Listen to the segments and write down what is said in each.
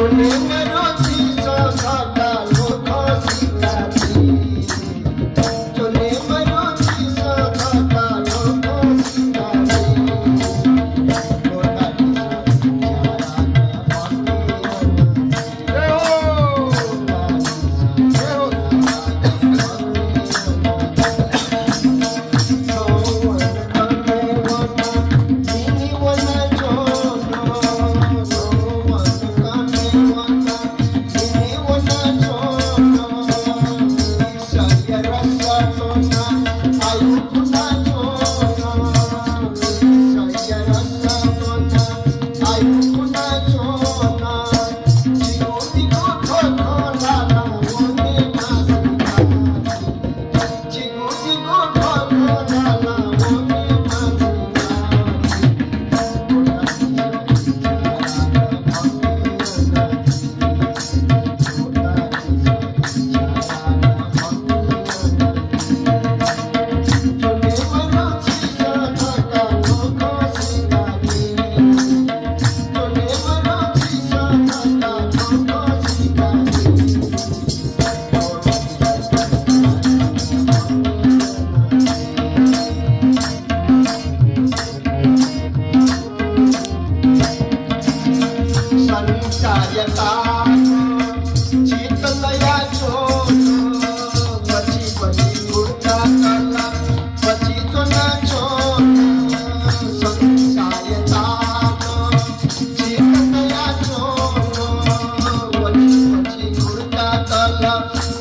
छोटे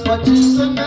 what is the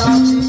Stop.